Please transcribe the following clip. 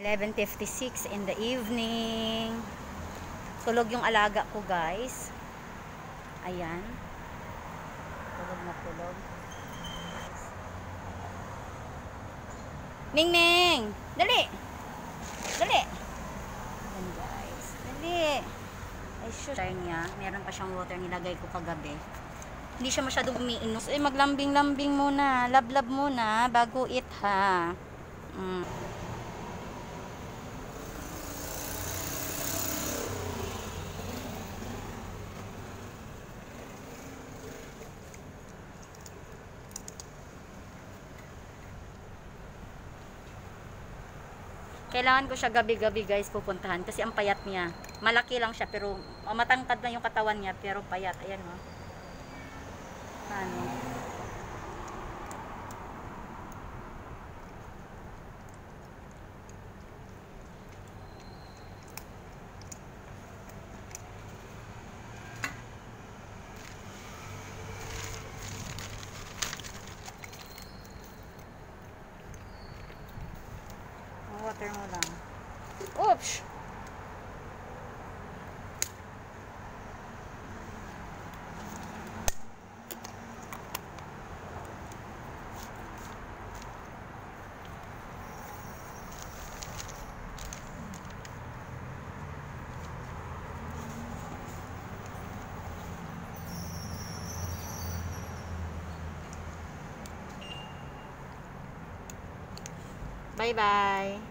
11.56 in the evening. Tulog yung alaga ko guys. Ayan. Tulog na tulog. Ning Ning! Dali! Dali! Ayan guys. Dali! Ay sure. niya. Meron pa siyang water nilagay ko kagabi. Hindi siya masyadong umiinom. Eh, maglambing-lambing muna. Lab-lab muna bago eat ha. Mm. Kailangan ko siya gabi-gabi guys pupuntahan kasi ang payat niya. Malaki lang siya pero matangkad na yung katawan niya pero payat. Ayan o. Oh. Ano? Water mo lang. Oops! Bye-bye.